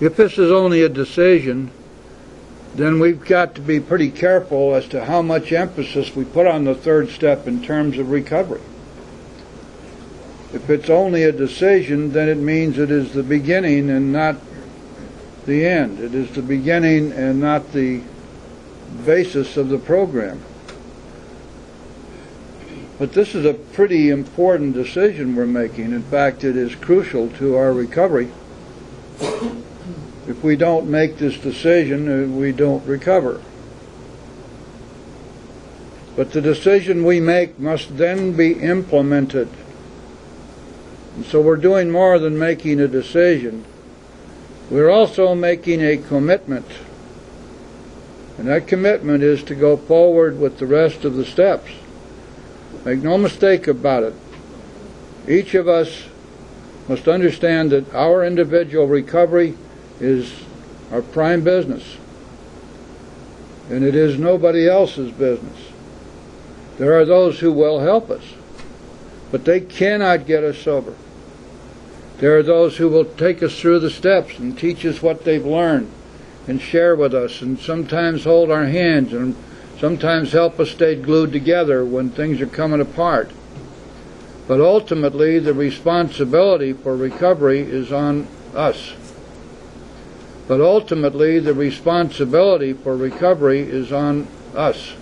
If this is only a decision, then we've got to be pretty careful as to how much emphasis we put on the third step in terms of recovery. If it's only a decision, then it means it is the beginning and not the end. It is the beginning and not the basis of the program. But this is a pretty important decision we're making. In fact, it is crucial to our recovery. If we don't make this decision, uh, we don't recover. But the decision we make must then be implemented. And so we're doing more than making a decision. We're also making a commitment. And that commitment is to go forward with the rest of the steps. Make no mistake about it. Each of us must understand that our individual recovery is our prime business. And it is nobody else's business. There are those who will help us, but they cannot get us sober. There are those who will take us through the steps and teach us what they've learned and share with us and sometimes hold our hands and sometimes help us stay glued together when things are coming apart. But ultimately, the responsibility for recovery is on us. But ultimately, the responsibility for recovery is on us.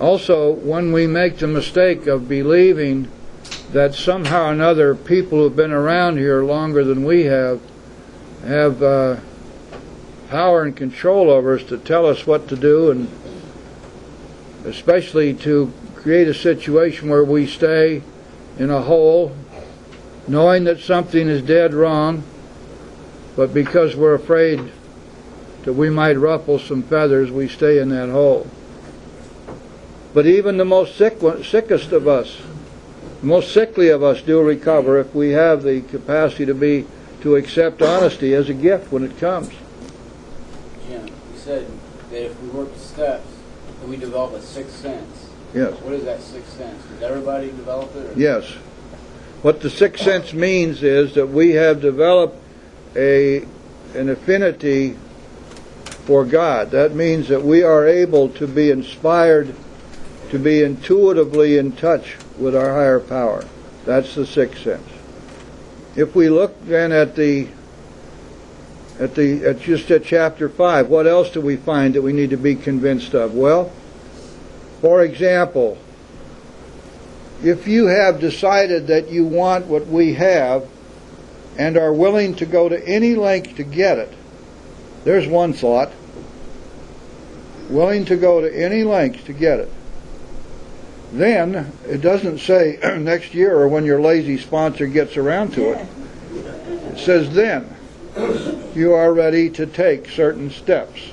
Also, when we make the mistake of believing that somehow or another people who've been around here longer than we have have uh, power and control over us to tell us what to do and especially to create a situation where we stay in a hole knowing that something is dead wrong but because we're afraid that we might ruffle some feathers we stay in that hole but even the most sick, sickest of us the most sickly of us do recover if we have the capacity to be to accept honesty as a gift when it comes. Jim, you said that if we work the steps, then we develop a sixth sense. Yes. What is that sixth sense? Does everybody develop it? Or? Yes. What the sixth sense means is that we have developed a an affinity for God. That means that we are able to be inspired to be intuitively in touch with our higher power. That's the sixth sense. If we look then at the at the at just at chapter five, what else do we find that we need to be convinced of? Well, for example, if you have decided that you want what we have and are willing to go to any length to get it, there's one thought. Willing to go to any length to get it. Then it doesn't say next year or when your lazy sponsor gets around to it. It says then you are ready to take certain steps.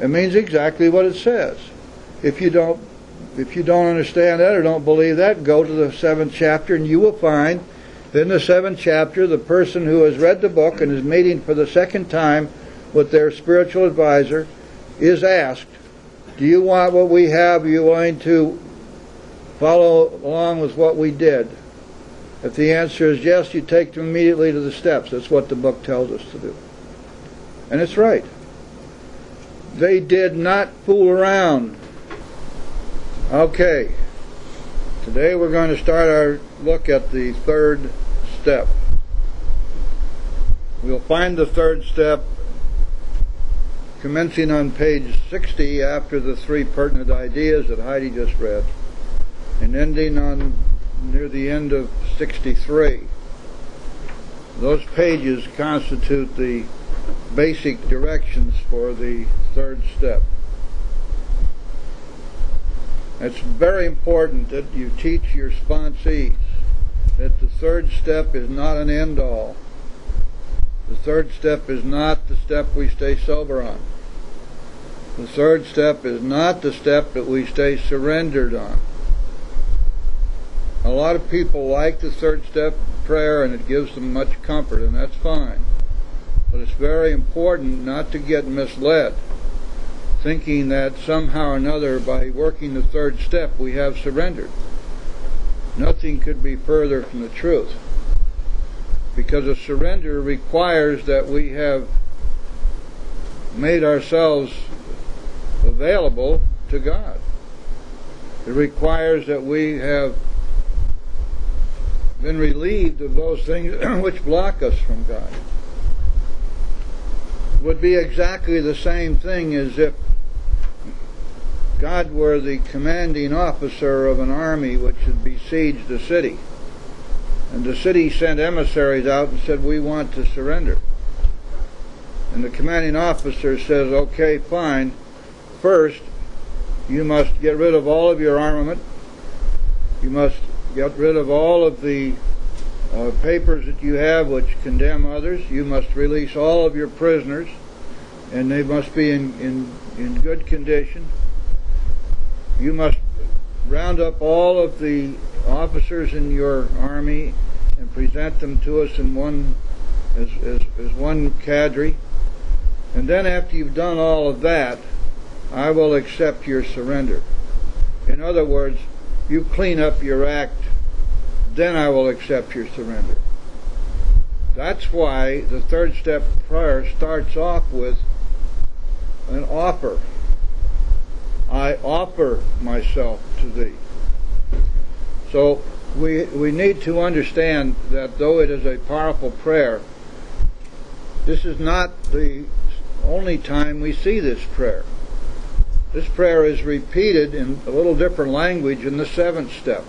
It means exactly what it says. If you don't if you don't understand that or don't believe that, go to the seventh chapter and you will find in the seventh chapter the person who has read the book and is meeting for the second time with their spiritual advisor is asked do you want what we have? Are you willing to follow along with what we did? If the answer is yes, you take them immediately to the steps. That's what the book tells us to do. And it's right. They did not fool around. Okay. Today we're going to start our look at the third step. We'll find the third step commencing on page 60 after the three pertinent ideas that Heidi just read, and ending on near the end of 63. Those pages constitute the basic directions for the third step. It's very important that you teach your sponsees that the third step is not an end all. The third step is not the step we stay sober on. The third step is not the step that we stay surrendered on. A lot of people like the third step prayer and it gives them much comfort, and that's fine. But it's very important not to get misled, thinking that somehow or another by working the third step we have surrendered. Nothing could be further from the truth because a surrender requires that we have made ourselves available to God. It requires that we have been relieved of those things which block us from God. It would be exactly the same thing as if God were the commanding officer of an army which had besieged a city. And the city sent emissaries out and said, We want to surrender. And the commanding officer says, Okay, fine. First, you must get rid of all of your armament. You must get rid of all of the uh, papers that you have which condemn others. You must release all of your prisoners, and they must be in, in, in good condition. You must round up all of the officers in your army and present them to us in one as, as, as one cadre. And then after you've done all of that, I will accept your surrender. In other words, you clean up your act, then I will accept your surrender. That's why the third step prayer starts off with an offer. I offer myself to thee. So we, we need to understand that though it is a powerful prayer, this is not the only time we see this prayer. This prayer is repeated in a little different language in the seventh step.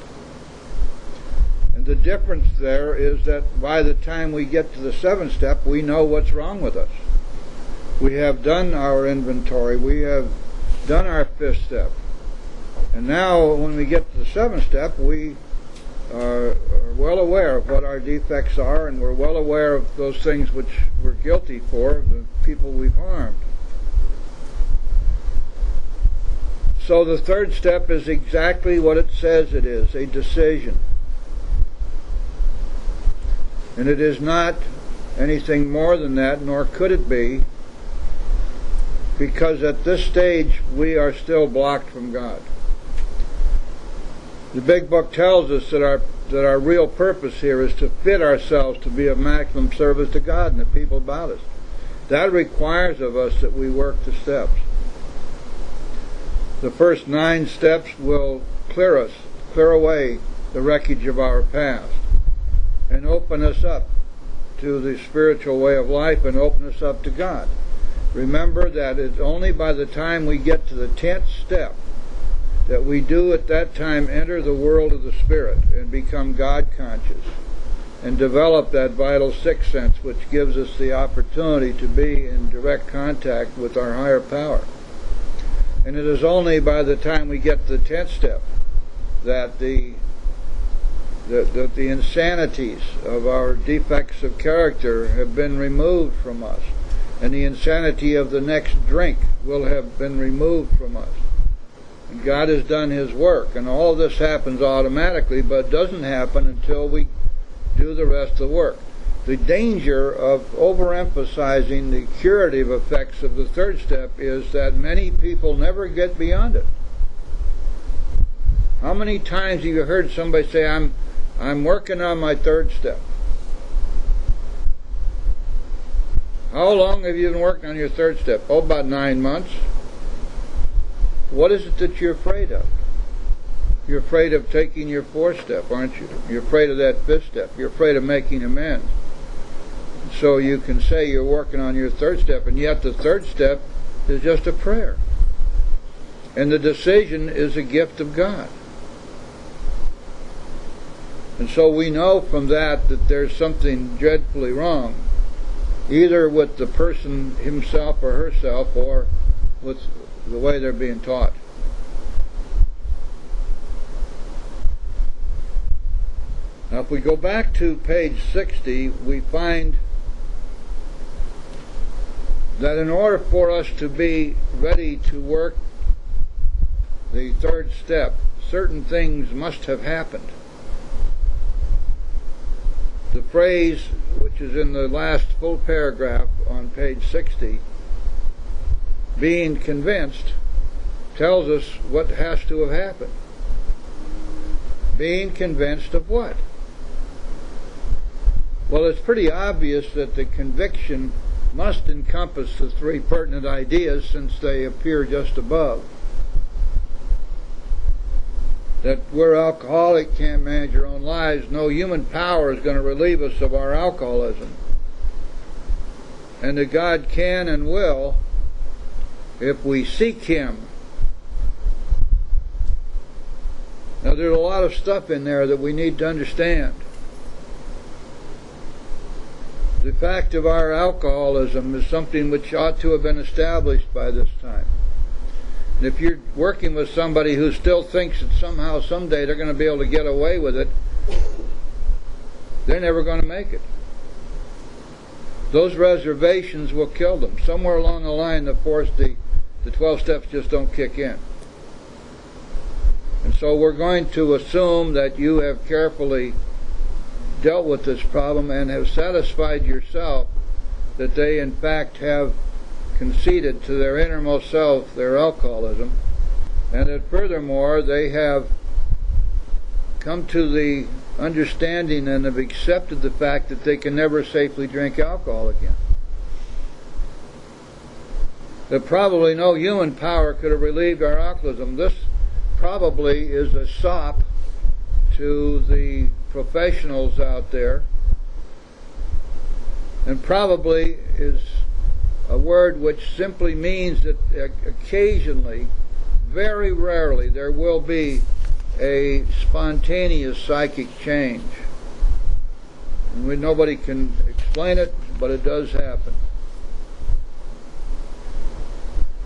And the difference there is that by the time we get to the seventh step, we know what's wrong with us. We have done our inventory. We have done our fifth step. And now, when we get to the seventh step, we are, are well aware of what our defects are, and we're well aware of those things which we're guilty for, the people we've harmed. So the third step is exactly what it says it is a decision. And it is not anything more than that, nor could it be, because at this stage we are still blocked from God. The big book tells us that our that our real purpose here is to fit ourselves to be of maximum service to God and the people about us. That requires of us that we work the steps. The first nine steps will clear us, clear away the wreckage of our past, and open us up to the spiritual way of life and open us up to God. Remember that it's only by the time we get to the tenth step that we do at that time enter the world of the Spirit and become God conscious and develop that vital sixth sense which gives us the opportunity to be in direct contact with our higher power. And it is only by the time we get to the tenth step that the that, that the insanities of our defects of character have been removed from us, and the insanity of the next drink will have been removed from us. And God has done His work, and all of this happens automatically, but doesn't happen until we do the rest of the work the danger of overemphasizing the curative effects of the third step is that many people never get beyond it. How many times have you heard somebody say, I'm, I'm working on my third step? How long have you been working on your third step? Oh, about nine months. What is it that you're afraid of? You're afraid of taking your fourth step, aren't you? You're afraid of that fifth step. You're afraid of making amends. So you can say you're working on your third step, and yet the third step is just a prayer. And the decision is a gift of God. And so we know from that that there's something dreadfully wrong, either with the person himself or herself or with the way they're being taught. Now, if we go back to page 60, we find that in order for us to be ready to work the third step, certain things must have happened. The phrase, which is in the last full paragraph on page 60, being convinced, tells us what has to have happened. Being convinced of what? Well, it's pretty obvious that the conviction must encompass the three pertinent ideas since they appear just above. That we're alcoholic, can't manage our own lives, no human power is going to relieve us of our alcoholism. And that God can and will if we seek Him. Now, there's a lot of stuff in there that we need to understand. The fact of our alcoholism is something which ought to have been established by this time. And if you're working with somebody who still thinks that somehow, someday they're going to be able to get away with it, they're never going to make it. Those reservations will kill them. Somewhere along the line, the force, the, the 12 steps just don't kick in. And so we're going to assume that you have carefully dealt with this problem and have satisfied yourself that they in fact have conceded to their innermost self their alcoholism and that furthermore they have come to the understanding and have accepted the fact that they can never safely drink alcohol again. That probably no human power could have relieved our alcoholism. This probably is a sop to the professionals out there, and probably is a word which simply means that occasionally, very rarely, there will be a spontaneous psychic change. We, nobody can explain it, but it does happen.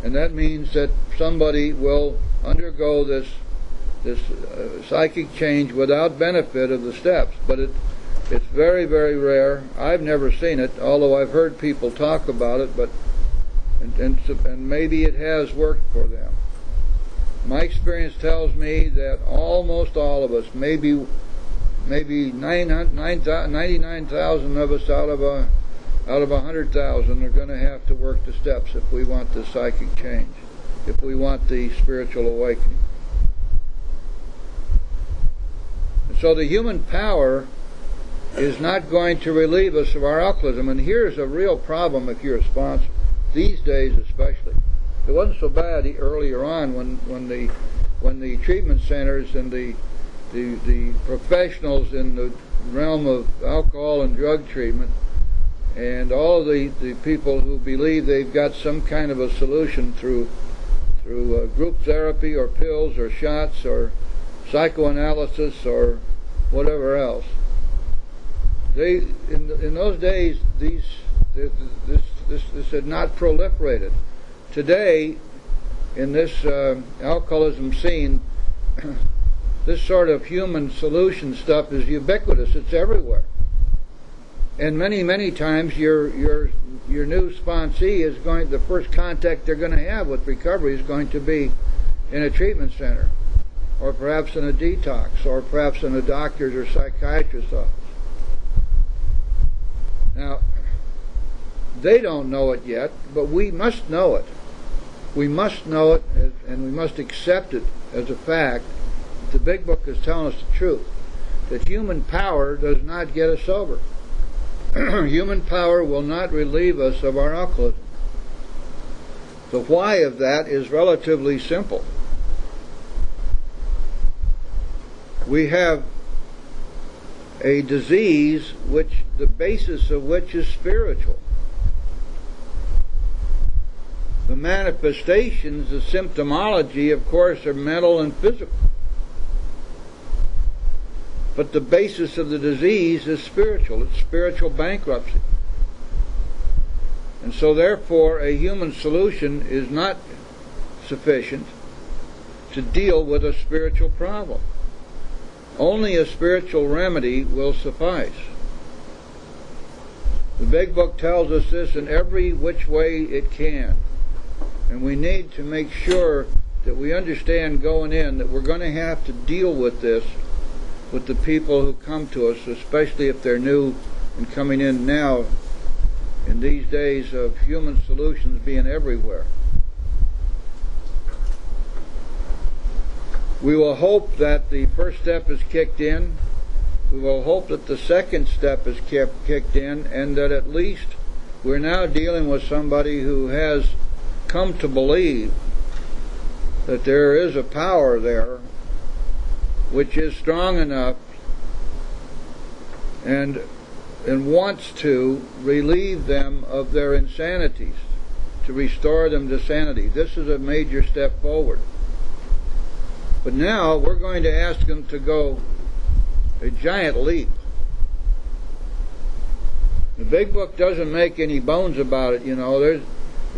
And that means that somebody will undergo this this uh, psychic change without benefit of the steps, but it it's very very rare. I've never seen it, although I've heard people talk about it, but and and, and maybe it has worked for them. My experience tells me that almost all of us, maybe maybe 99,000 of us out of a out of 100,000 are going to have to work the steps if we want the psychic change, if we want the spiritual awakening. So the human power is not going to relieve us of our alcoholism. And here's a real problem if you're a sponsor, these days especially. It wasn't so bad earlier on when, when the when the treatment centers and the, the the professionals in the realm of alcohol and drug treatment and all the, the people who believe they've got some kind of a solution through through uh, group therapy or pills or shots or psychoanalysis or whatever else. They in in those days these this this this had not proliferated. Today, in this uh, alcoholism scene, this sort of human solution stuff is ubiquitous. It's everywhere, and many many times your your your new sponsee is going the first contact they're going to have with recovery is going to be in a treatment center or perhaps in a detox, or perhaps in a doctor's or psychiatrist's office. Now, they don't know it yet, but we must know it. We must know it, and we must accept it as a fact. The Big Book is telling us the truth that human power does not get us sober. human power will not relieve us of our alcoholism. The why of that is relatively simple. we have a disease which the basis of which is spiritual. The manifestations, the symptomology, of course, are mental and physical. But the basis of the disease is spiritual. It's spiritual bankruptcy. And so, therefore, a human solution is not sufficient to deal with a spiritual problem. Only a spiritual remedy will suffice. The Big Book tells us this in every which way it can. And we need to make sure that we understand going in that we're going to have to deal with this with the people who come to us, especially if they're new and coming in now in these days of human solutions being everywhere. We will hope that the first step is kicked in. we will hope that the second step is kept kicked in and that at least we're now dealing with somebody who has come to believe that there is a power there which is strong enough and and wants to relieve them of their insanities, to restore them to sanity. This is a major step forward. But now we're going to ask them to go a giant leap. The big book doesn't make any bones about it, you know. There's,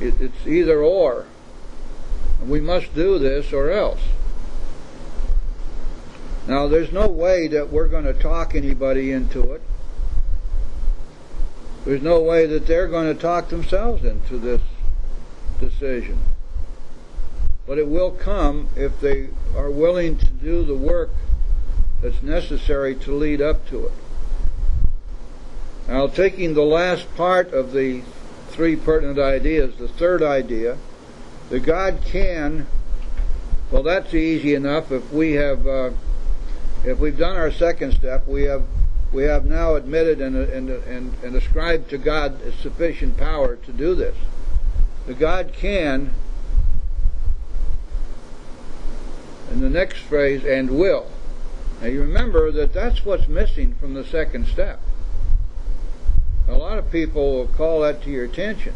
it, it's either or. We must do this or else. Now, there's no way that we're going to talk anybody into it. There's no way that they're going to talk themselves into this decision. But it will come if they are willing to do the work that's necessary to lead up to it. Now, taking the last part of the three pertinent ideas, the third idea, that God can, well, that's easy enough if we have, uh, if we've done our second step, we have, we have now admitted and, and, and, and ascribed to God sufficient power to do this. The God can, the next phrase, and will. Now you remember that that's what's missing from the second step. A lot of people will call that to your attention.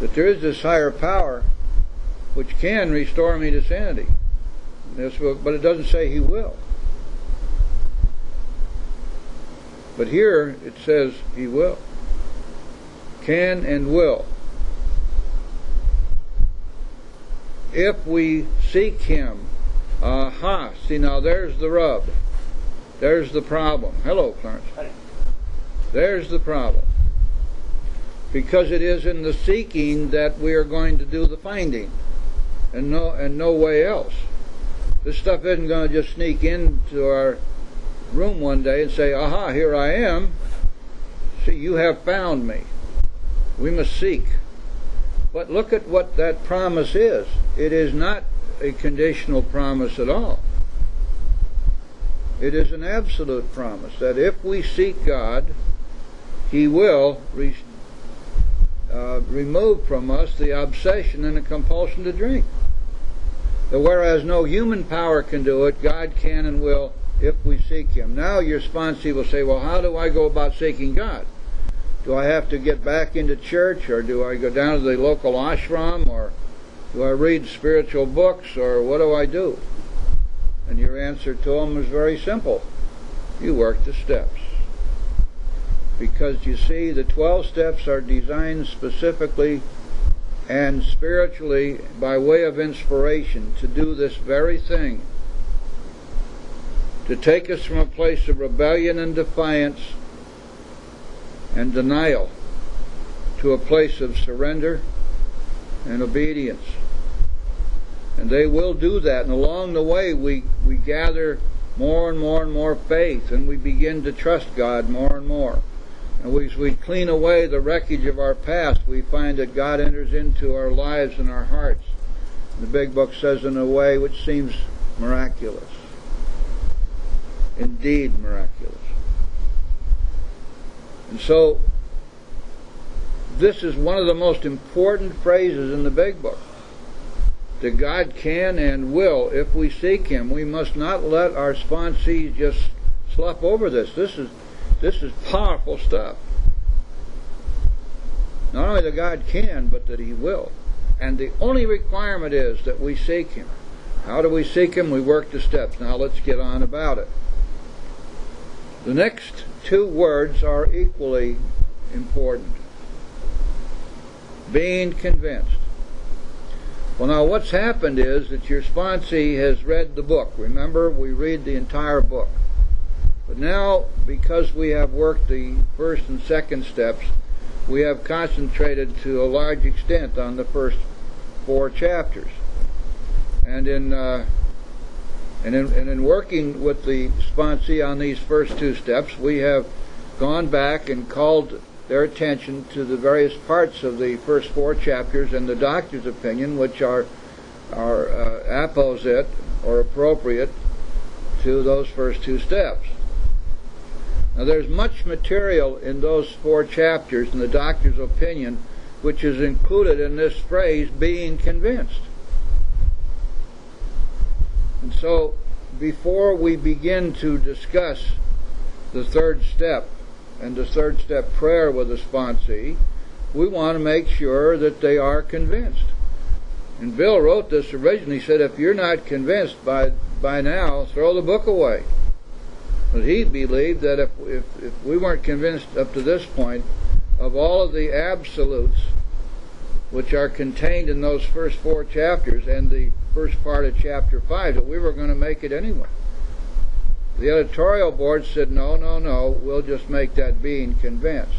That there is this higher power which can restore me to sanity. This but it doesn't say he will. But here it says he will. Can and will. If we seek him. Aha. See, now there's the rub. There's the problem. Hello, Clarence. There's the problem. Because it is in the seeking that we are going to do the finding, and no and no way else. This stuff isn't going to just sneak into our room one day and say, "Aha, here I am." See, you have found me. We must seek. But look at what that promise is. It is not a conditional promise at all. It is an absolute promise that if we seek God, He will re- uh, remove from us the obsession and the compulsion to drink. That whereas no human power can do it, God can and will if we seek Him. Now your sponsee will say, well, how do I go about seeking God? Do I have to get back into church, or do I go down to the local ashram, or do I read spiritual books, or what do I do? And your answer to them is very simple. You work the steps. Because you see, the 12 steps are designed specifically and spiritually by way of inspiration to do this very thing. To take us from a place of rebellion and defiance and denial to a place of surrender and obedience. And they will do that. And along the way, we, we gather more and more and more faith, and we begin to trust God more and more. And we, as we clean away the wreckage of our past, we find that God enters into our lives and our hearts. The big book says in a way which seems miraculous. Indeed miraculous. And so, this is one of the most important phrases in the big book. That God can and will, if we seek Him, we must not let our sponsees just slough over this. This is this is powerful stuff. Not only that God can, but that He will. And the only requirement is that we seek Him. How do we seek Him? We work the steps. Now let's get on about it. The next two words are equally important. Being convinced. Well, now what's happened is that your sponsee has read the book. Remember, we read the entire book. But now, because we have worked the first and second steps, we have concentrated to a large extent on the first four chapters. And in uh, and in, and in working with the sponsee on these first two steps, we have gone back and called their attention to the various parts of the first four chapters and the doctor's opinion, which are are uh, apposite or appropriate to those first two steps. Now, there's much material in those four chapters in the doctor's opinion which is included in this phrase, being convinced. And so, before we begin to discuss the third step and the third step prayer with the sponsee, we want to make sure that they are convinced. And Bill wrote this originally. He said, if you're not convinced by by now, throw the book away. But he believed that if, if, if we weren't convinced up to this point of all of the absolutes which are contained in those first four chapters and the first part of chapter 5, that we were going to make it anyway. The editorial board said, no, no, no, we'll just make that being convinced,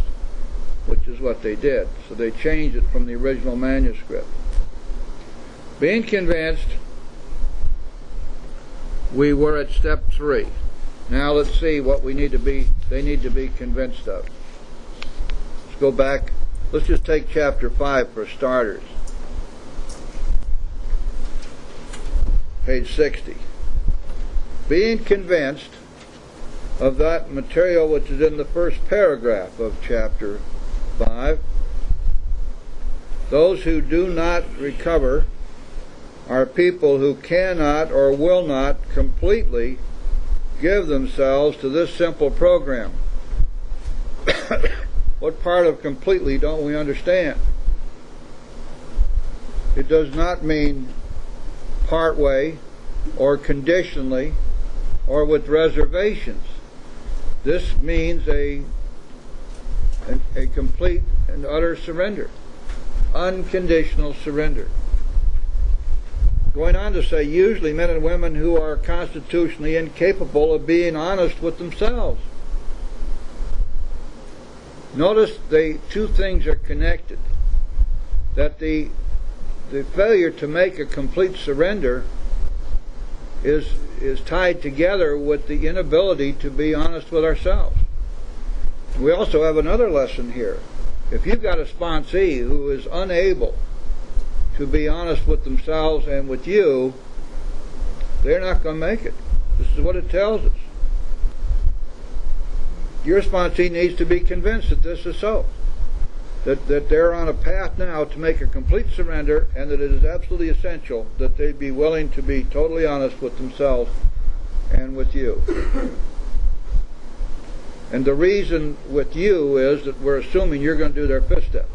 which is what they did. So they changed it from the original manuscript. Being convinced, we were at step three. Now let's see what we need to be, they need to be convinced of. Let's go back. Let's just take chapter 5 for starters. Page 60. Being convinced of that material which is in the first paragraph of chapter 5, those who do not recover are people who cannot or will not completely give themselves to this simple program. what part of completely don't we understand? It does not mean part way or conditionally or with reservations. This means a, a, a complete and utter surrender, unconditional surrender. Going on to say, usually men and women who are constitutionally incapable of being honest with themselves. Notice the two things are connected. That the the failure to make a complete surrender is is tied together with the inability to be honest with ourselves. We also have another lesson here. If you've got a sponsee who is unable to be honest with themselves and with you, they're not going to make it. This is what it tells us. Your sponsee needs to be convinced that this is so. That, that they're on a path now to make a complete surrender and that it is absolutely essential that they be willing to be totally honest with themselves and with you. And the reason with you is that we're assuming you're going to do their fifth step.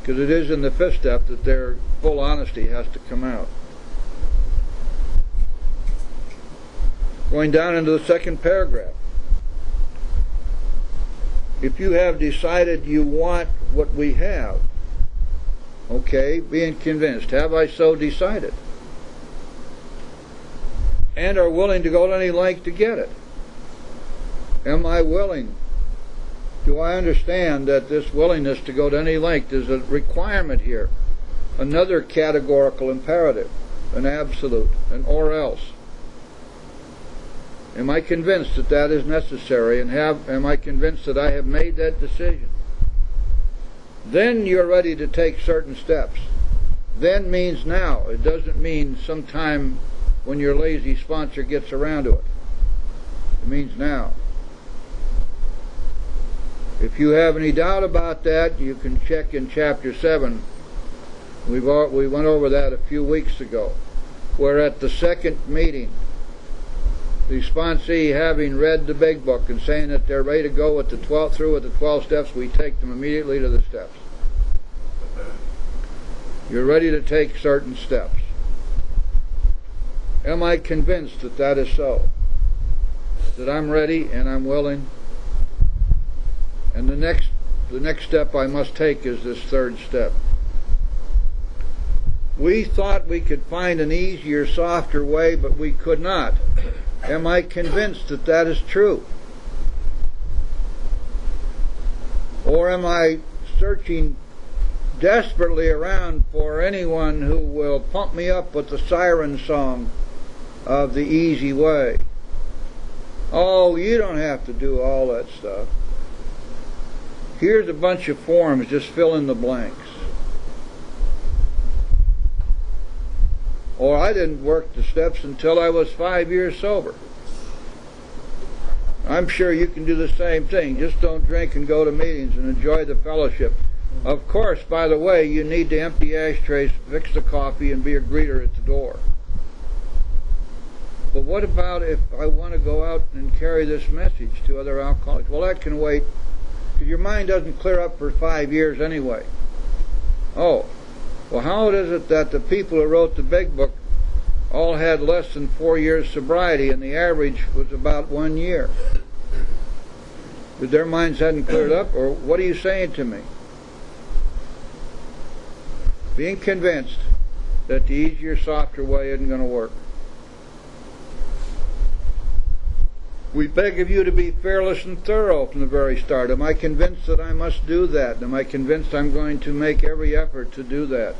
Because it is in the fifth step that their full honesty has to come out. Going down into the second paragraph. If you have decided you want what we have, okay, being convinced, have I so decided? And are willing to go to any length to get it? Am I willing do I understand that this willingness to go to any length is a requirement here? Another categorical imperative, an absolute, an or else. Am I convinced that that is necessary and have am I convinced that I have made that decision? Then you're ready to take certain steps. Then means now. It doesn't mean sometime when your lazy sponsor gets around to it. It means now. If you have any doubt about that, you can check in chapter 7. We've all, we went over that a few weeks ago. Where at the second meeting, the sponsee having read the big book and saying that they're ready to go with the 12 through with the 12 steps, we take them immediately to the steps. You're ready to take certain steps. Am I convinced that that is so? That I'm ready and I'm willing and the next, the next step I must take is this third step. We thought we could find an easier, softer way, but we could not. Am I convinced that that is true? Or am I searching desperately around for anyone who will pump me up with the siren song of the easy way? Oh, you don't have to do all that stuff. Here's a bunch of forms, just fill in the blanks. Or I didn't work the steps until I was five years sober. I'm sure you can do the same thing. Just don't drink and go to meetings and enjoy the fellowship. Of course, by the way, you need to empty ashtrays, fix the coffee, and be a greeter at the door. But what about if I want to go out and carry this message to other alcoholics? Well, that can wait, your mind doesn't clear up for five years anyway. Oh, well, how is it that the people who wrote the big book all had less than four years sobriety, and the average was about one year? But their minds hadn't cleared up, or what are you saying to me? Being convinced that the easier, softer way isn't going to work. We beg of you to be fearless and thorough from the very start. Am I convinced that I must do that? Am I convinced I'm going to make every effort to do that?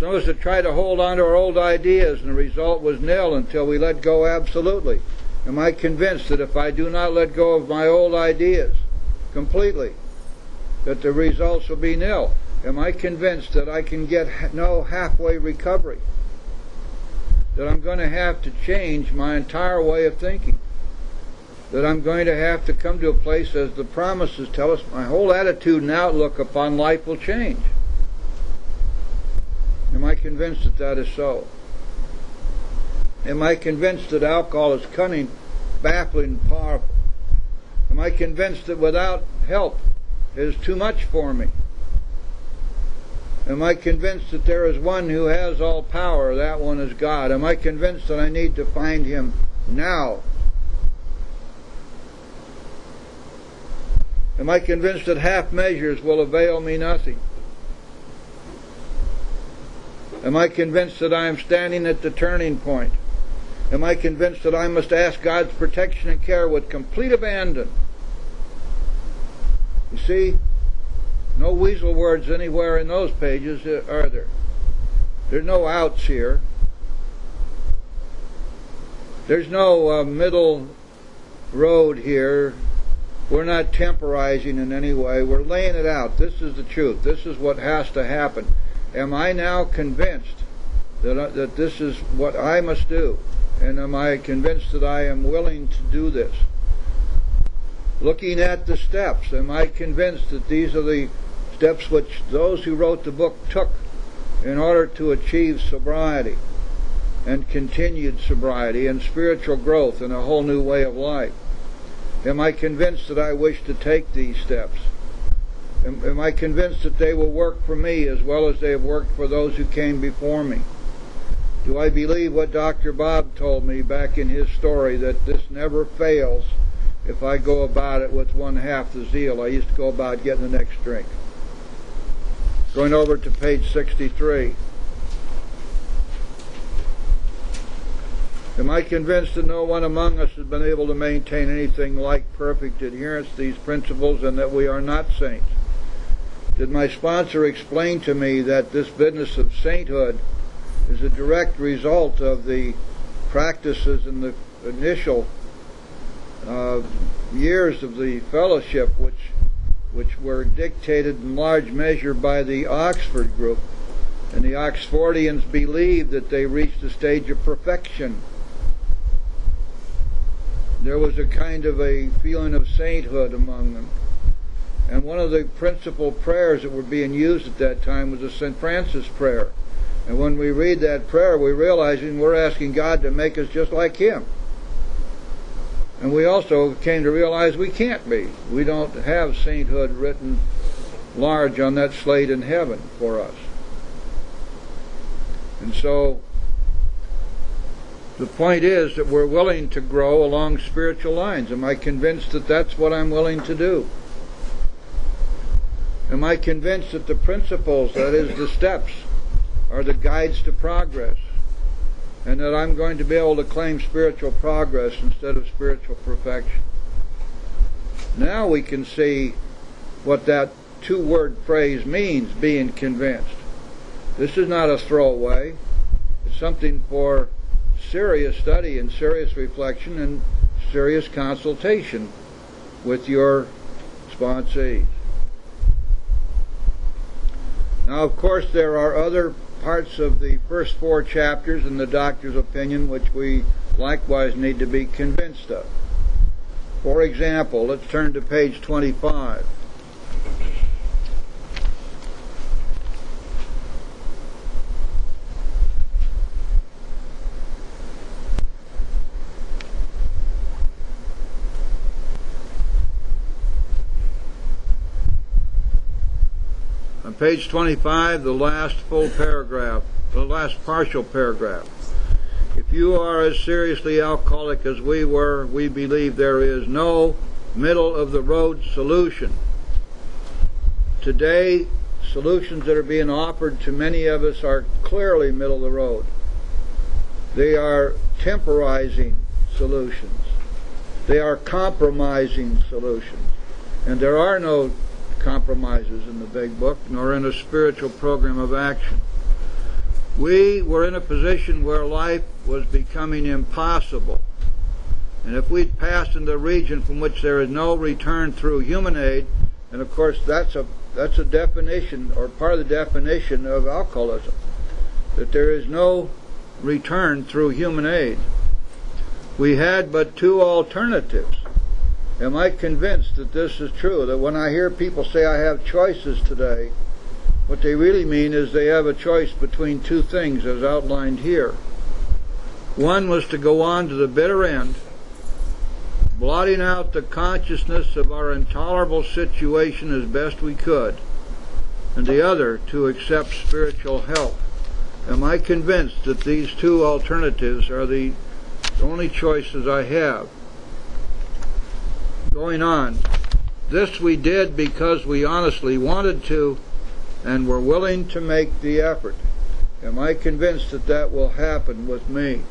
Some of us have tried to hold on to our old ideas, and the result was nil until we let go absolutely. Am I convinced that if I do not let go of my old ideas completely, that the results will be nil? Am I convinced that I can get no halfway recovery? That I'm going to have to change my entire way of thinking? That I'm going to have to come to a place, as the promises tell us, my whole attitude and outlook upon life will change? Am I convinced that that is so? Am I convinced that alcohol is cunning, baffling, and powerful? Am I convinced that without help it is too much for me? Am I convinced that there is one who has all power? That one is God. Am I convinced that I need to find him now? Am I convinced that half measures will avail me nothing? Am I convinced that I am standing at the turning point? Am I convinced that I must ask God's protection and care with complete abandon? You see, no weasel words anywhere in those pages, uh, are there? There's no outs here. There's no uh, middle road here. We're not temporizing in any way. We're laying it out. This is the truth. This is what has to happen. Am I now convinced that, uh, that this is what I must do? And am I convinced that I am willing to do this? Looking at the steps, am I convinced that these are the steps which those who wrote the book took in order to achieve sobriety and continued sobriety and spiritual growth and a whole new way of life? Am I convinced that I wish to take these steps? Am, am, I convinced that they will work for me as well as they have worked for those who came before me? Do I believe what Dr. Bob told me back in his story that this never fails if I go about it with one half the zeal I used to go about getting the next drink? Going over to page 63. Am I convinced that no one among us has been able to maintain anything like perfect adherence to these principles and that we are not saints? Did my sponsor explain to me that this business of sainthood is a direct result of the practices in the initial uh, years of the fellowship, which which were dictated in large measure by the Oxford group. And the Oxfordians believed that they reached a stage of perfection. There was a kind of a feeling of sainthood among them. And one of the principal prayers that were being used at that time was the St. Francis prayer. And when we read that prayer, we realize we're asking God to make us just like Him. And we also came to realize we can't be. We don't have sainthood written large on that slate in heaven for us. And so the point is that we're willing to grow along spiritual lines. Am I convinced that that's what I'm willing to do? Am I convinced that the principles, that is, the steps, are the guides to progress? And that I'm going to be able to claim spiritual progress instead of spiritual perfection? Now we can see what that two word phrase means, being convinced. This is not a throwaway, it's something for serious study and serious reflection and serious consultation with your sponsees. Now, of course, there are other parts of the first four chapters in the doctor's opinion which we likewise need to be convinced of. For example, let's turn to page 25. Page 25, the last full paragraph, the last partial paragraph. If you are as seriously alcoholic as we were, we believe there is no middle of the road solution. Today, solutions that are being offered to many of us are clearly middle of the road. They are temporizing solutions. They are compromising solutions. And there are no compromises in the big book, nor in a spiritual program of action. We were in a position where life was becoming impossible. And if we'd passed into a region from which there is no return through human aid, and of course that's a that's a definition or part of the definition of alcoholism, that there is no return through human aid. We had but two alternatives. Am I convinced that this is true? That when I hear people say I have choices today, what they really mean is they have a choice between two things as outlined here. One was to go on to the bitter end, blotting out the consciousness of our intolerable situation as best we could, and the other to accept spiritual help. Am I convinced that these two alternatives are the only choices I have? Going on. This we did because we honestly wanted to and were willing to make the effort. Am I convinced that that will happen with me?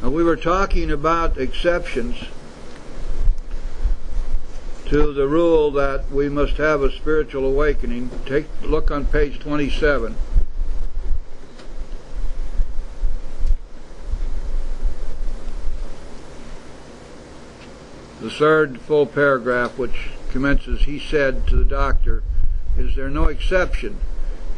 Now, we were talking about exceptions to the rule that we must have a spiritual awakening. Take a look on page 27. The third full paragraph, which commences, he said to the doctor, Is there no exception?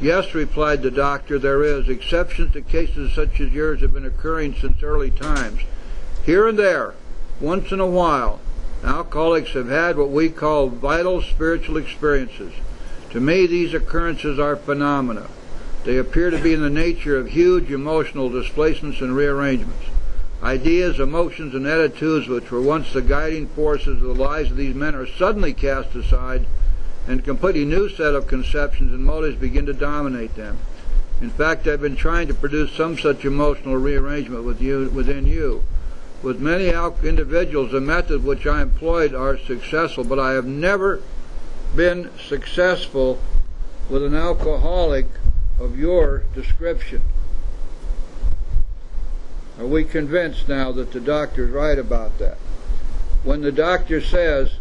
Yes, replied the doctor, there is. Exceptions to cases such as yours have been occurring since early times. Here and there, once in a while, alcoholics have had what we call vital spiritual experiences. To me, these occurrences are phenomena. They appear to be in the nature of huge emotional displacements and rearrangements. Ideas, emotions, and attitudes which were once the guiding forces of the lives of these men are suddenly cast aside and a completely new set of conceptions and motives begin to dominate them. In fact, I've been trying to produce some such emotional rearrangement with you, within you. With many individuals, the methods which I employed are successful, but I have never been successful with an alcoholic of your description. Are we convinced now that the doctor's right about that? When the doctor says,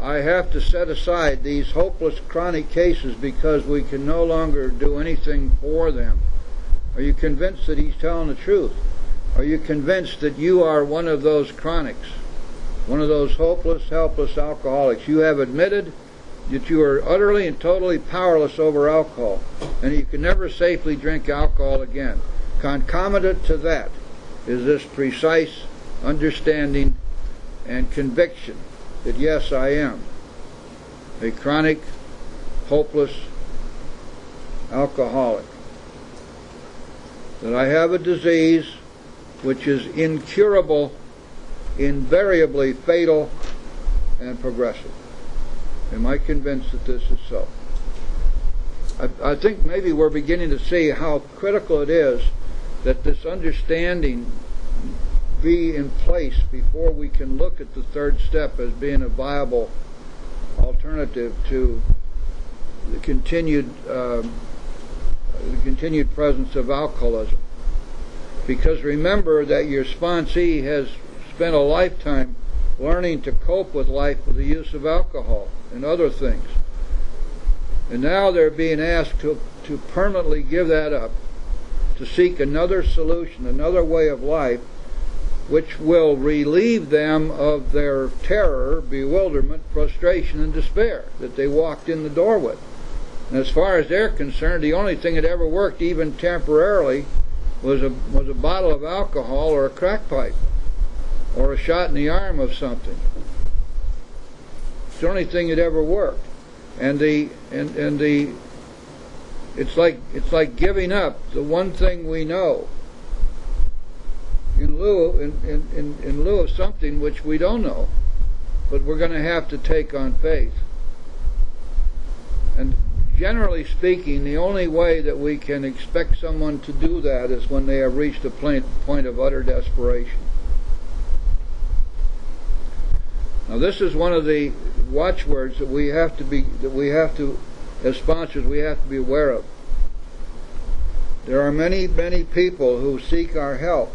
I have to set aside these hopeless chronic cases because we can no longer do anything for them, are you convinced that he's telling the truth? Are you convinced that you are one of those chronics, one of those hopeless, helpless alcoholics? You have admitted that you are utterly and totally powerless over alcohol, and you can never safely drink alcohol again. Concomitant to that is this precise understanding and conviction that yes, I am a chronic, hopeless alcoholic. That I have a disease which is incurable, invariably fatal, and progressive. Am I convinced that this is so? I, I think maybe we're beginning to see how critical it is that this understanding be in place before we can look at the third step as being a viable alternative to the continued um, the continued presence of alcoholism. Because remember that your sponsee has spent a lifetime learning to cope with life with the use of alcohol and other things. And now they're being asked to, to permanently give that up, to seek another solution, another way of life which will relieve them of their terror, bewilderment, frustration, and despair that they walked in the door with. And as far as they're concerned, the only thing that ever worked, even temporarily, was a was a bottle of alcohol or a crack pipe or a shot in the arm of something. It's the only thing that ever worked. And the and, and the it's like it's like giving up the one thing we know in lieu in, in, in, in lieu of something which we don't know, but we're going to have to take on faith. And generally speaking, the only way that we can expect someone to do that is when they have reached a point, point of utter desperation. Now, this is one of the watchwords that we have to be that we have to, as sponsors, we have to be aware of. There are many, many people who seek our help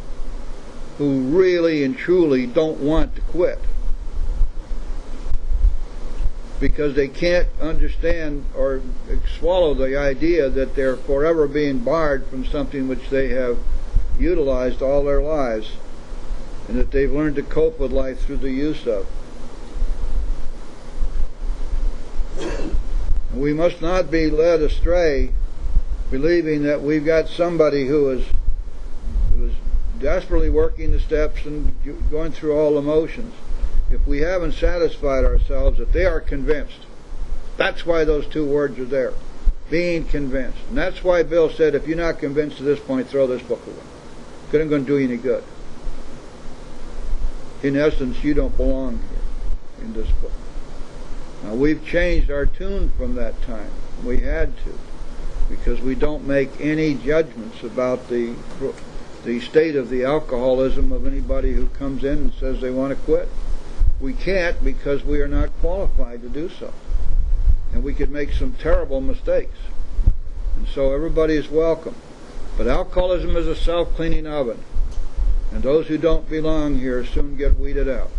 who really and truly don't want to quit because they can't understand or swallow the idea that they're forever being barred from something which they have utilized all their lives and that they've learned to cope with life through the use of. We must not be led astray believing that we've got somebody who is who is desperately working the steps and going through all the motions. If we haven't satisfied ourselves that they are convinced, that's why those two words are there. Being convinced. And that's why Bill said, if you're not convinced at this point, throw this book away. It isn't going to do you any good. In essence, you don't belong here in this book. Now, we've changed our tune from that time. We had to because we don't make any judgments about the the state of the alcoholism of anybody who comes in and says they want to quit. We can't because we are not qualified to do so. And we could make some terrible mistakes. And so everybody is welcome. But alcoholism is a self-cleaning oven. And those who don't belong here soon get weeded out.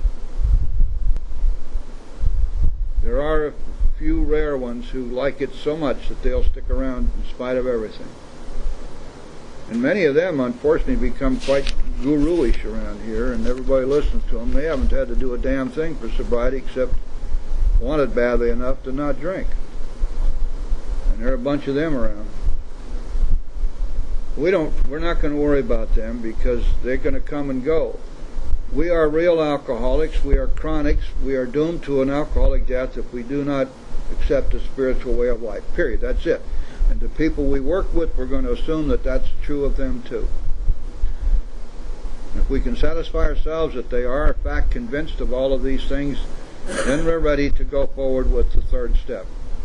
There are a few rare ones who like it so much that they'll stick around in spite of everything. And many of them, unfortunately, become quite guru-ish around here, and everybody listens to them. They haven't had to do a damn thing for sobriety except want it badly enough to not drink. And there are a bunch of them around. We don't. We're not going to worry about them because they're going to come and go. We are real alcoholics. We are chronics. We are doomed to an alcoholic death if we do not accept a spiritual way of life. Period. That's it. And the people we work with, we're going to assume that that's true of them too. If we can satisfy ourselves that they are, in fact, convinced of all of these things, then we're ready to go forward with the third step.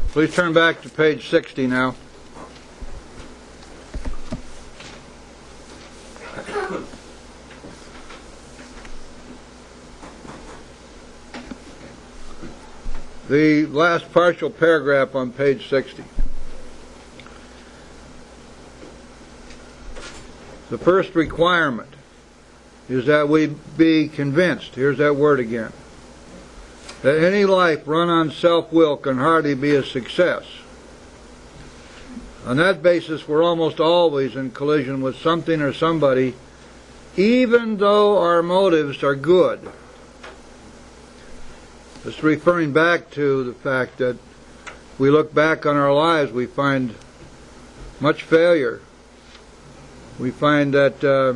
Please turn back to page 60 now. The last partial paragraph on page 60. The first requirement is that we be convinced, here's that word again, that any life run on self-will can hardly be a success. On that basis, we're almost always in collision with something or somebody, even though our motives are good. It's referring back to the fact that we look back on our lives, we find much failure. We find that uh,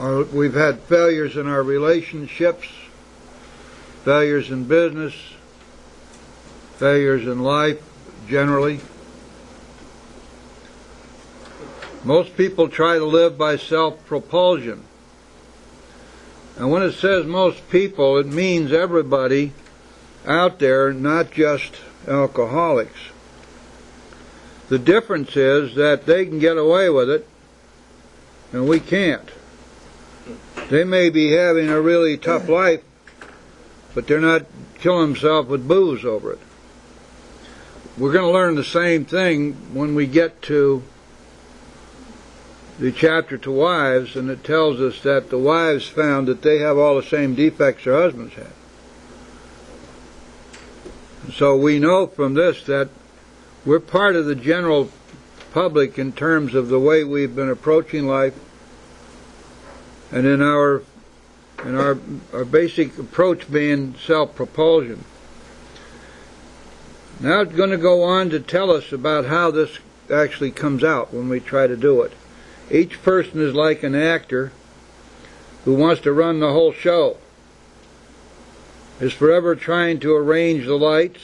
our, we've had failures in our relationships, failures in business, failures in life generally. Most people try to live by self-propulsion. And when it says most people, it means everybody out there, not just alcoholics. The difference is that they can get away with it, and we can't. They may be having a really tough life, but they're not killing themselves with booze over it. We're going to learn the same thing when we get to the chapter to wives, and it tells us that the wives found that they have all the same defects their husbands had. So we know from this that we're part of the general public in terms of the way we've been approaching life and in our in our our basic approach being self-propulsion. Now it's going to go on to tell us about how this actually comes out when we try to do it. Each person is like an actor who wants to run the whole show. Is forever trying to arrange the lights,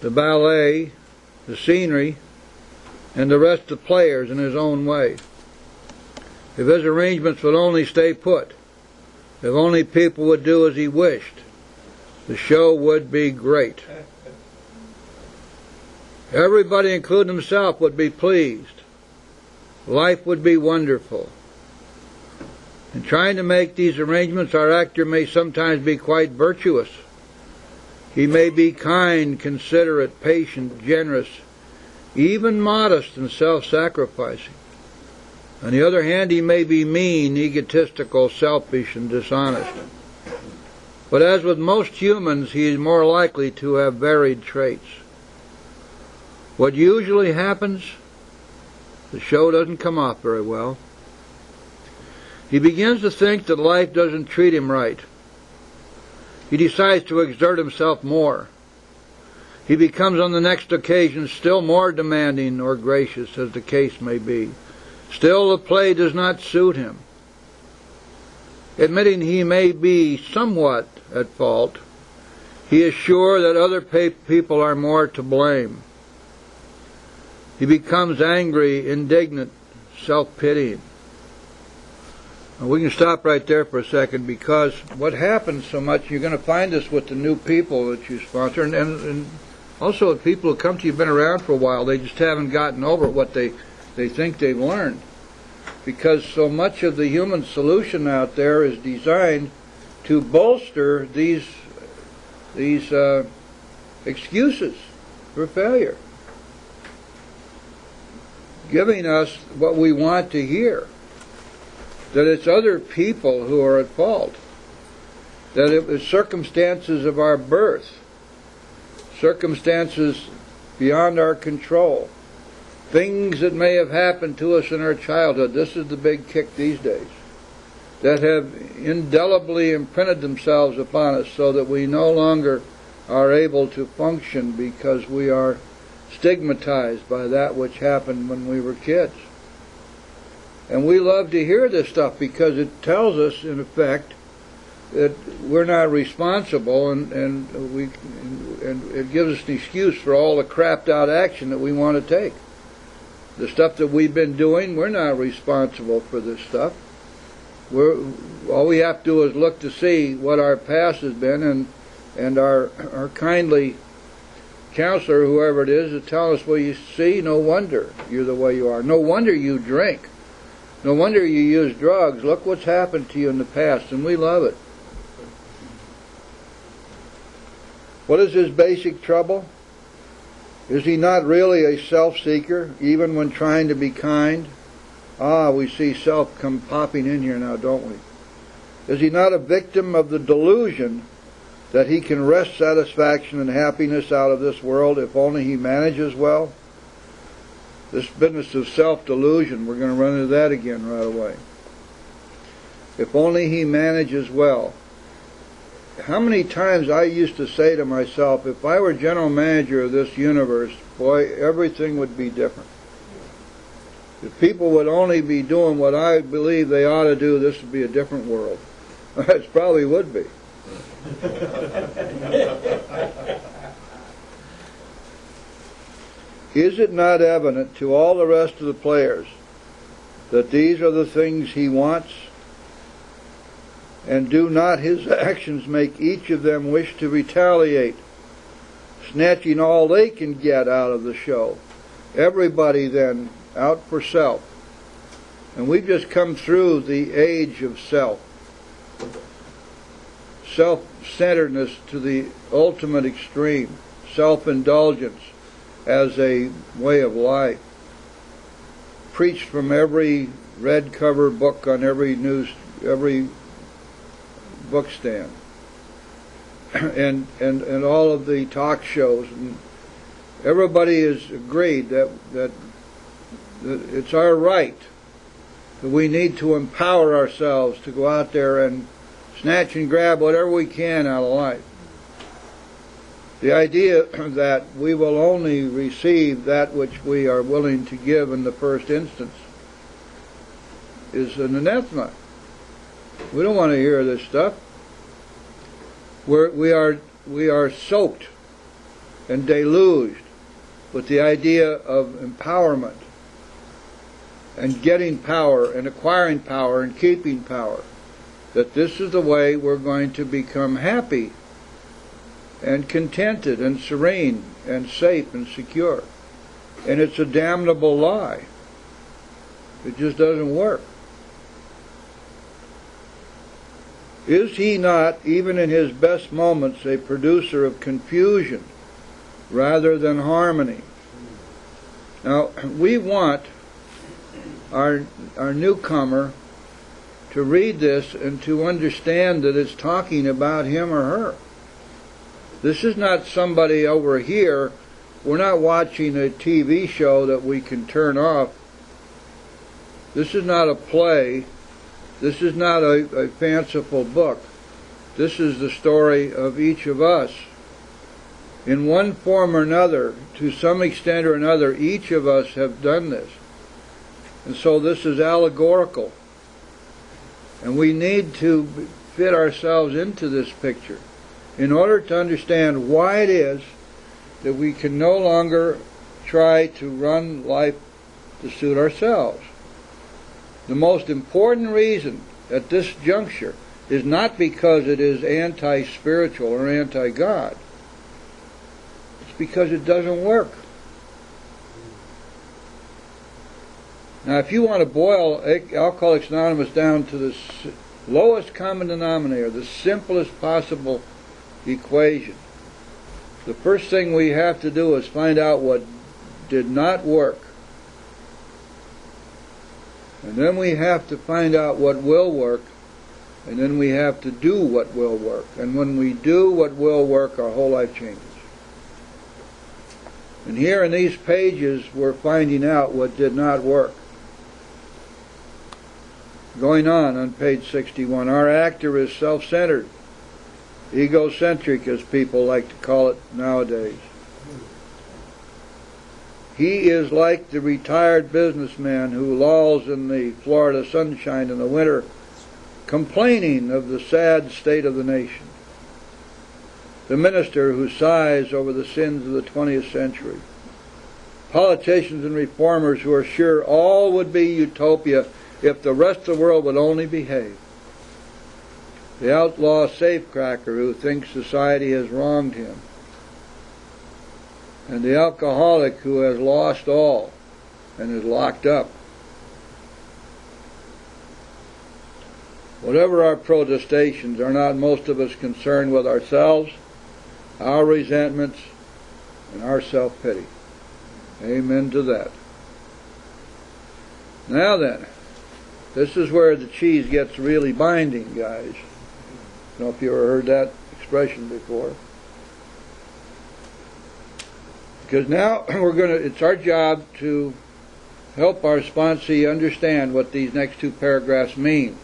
the ballet, the scenery, and the rest of the players in his own way. If his arrangements would only stay put, if only people would do as he wished, the show would be great. Everybody, including himself, would be pleased. Life would be wonderful. In trying to make these arrangements, our actor may sometimes be quite virtuous. He may be kind, considerate, patient, generous, even modest and self-sacrificing. On the other hand, he may be mean, egotistical, selfish, and dishonest. But as with most humans, he is more likely to have varied traits. What usually happens, the show doesn't come off very well. He begins to think that life doesn't treat him right. He decides to exert himself more. He becomes on the next occasion still more demanding or gracious, as the case may be. Still, the play does not suit him. Admitting he may be somewhat at fault, he is sure that other people are more to blame. He becomes angry, indignant, self-pitying. We can stop right there for a second because what happens so much, you're going to find this with the new people that you sponsor, and, and, and also with people who come to you, have been around for a while, they just haven't gotten over what they, they think they've learned. Because so much of the human solution out there is designed to bolster these, these uh, excuses for failure giving us what we want to hear. That it's other people who are at fault. That it was circumstances of our birth, circumstances beyond our control, things that may have happened to us in our childhood. This is the big kick these days. That have indelibly imprinted themselves upon us so that we no longer are able to function because we are stigmatized by that which happened when we were kids. And we love to hear this stuff because it tells us, in effect, that we're not responsible and, and we and it gives us an excuse for all the crapped out action that we want to take. The stuff that we've been doing, we're not responsible for this stuff. We're all we have to do is look to see what our past has been and and our our kindly counselor, whoever it is, to tell us, well, you see, no wonder you're the way you are. No wonder you drink. No wonder you use drugs. Look what's happened to you in the past, and we love it. What is his basic trouble? Is he not really a self-seeker, even when trying to be kind? Ah, we see self come popping in here now, don't we? Is he not a victim of the delusion that he can wrest satisfaction and happiness out of this world if only he manages well. This business of self-delusion, we're going to run into that again right away. If only he manages well. How many times I used to say to myself, if I were general manager of this universe, boy, everything would be different. If people would only be doing what I believe they ought to do, this would be a different world. it probably would be. Is it not evident to all the rest of the players that these are the things he wants? And do not his actions make each of them wish to retaliate, snatching all they can get out of the show? Everybody then out for self. And we've just come through the age of self self-centeredness to the ultimate extreme, self-indulgence as a way of life, preached from every red cover book on every news, every book stand, and and and all of the talk shows, and everybody has agreed that that that it's our right that we need to empower ourselves to go out there and snatch and grab whatever we can out of life. The idea that we will only receive that which we are willing to give in the first instance is an anathema. We don't want to hear this stuff. We're, we are we are soaked and deluged with the idea of empowerment and getting power and acquiring power and keeping power. That this is the way we're going to become happy and contented and serene and safe and secure. And it's a damnable lie. It just doesn't work. Is he not, even in his best moments, a producer of confusion rather than harmony? Now, we want our, our newcomer to read this and to understand that it's talking about him or her. This is not somebody over here. We're not watching a TV show that we can turn off. This is not a play. This is not a, a fanciful book. This is the story of each of us. In one form or another, to some extent or another, each of us have done this. And so this is allegorical. And we need to fit ourselves into this picture in order to understand why it is that we can no longer try to run life to suit ourselves. The most important reason at this juncture is not because it is anti spiritual or anti God, it's because it doesn't work. Now, if you want to boil Alcoholics Anonymous down to the lowest common denominator, the simplest possible equation, the first thing we have to do is find out what did not work. And then we have to find out what will work, and then we have to do what will work. And when we do what will work, our whole life changes. And here in these pages, we're finding out what did not work. Going on on page 61, our actor is self centered, egocentric, as people like to call it nowadays. He is like the retired businessman who lolls in the Florida sunshine in the winter, complaining of the sad state of the nation. The minister who sighs over the sins of the 20th century. Politicians and reformers who are sure all would be utopia if the rest of the world would only behave. The outlaw safecracker who thinks society has wronged him. And the alcoholic who has lost all and is locked up. Whatever our protestations, are not most of us concerned with ourselves, our resentments, and our self pity. Amen to that. Now then, this is where the cheese gets really binding, guys. I don't know if you ever heard that expression before. Because now we're going to, it's our job to help our sponsee understand what these next two paragraphs mean.